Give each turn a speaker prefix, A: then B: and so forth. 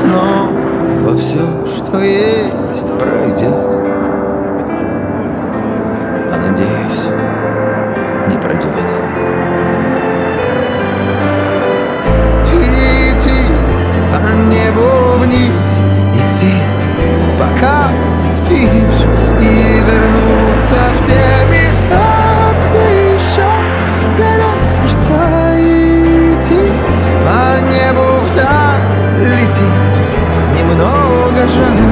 A: снова все, что есть, пройдет. treasure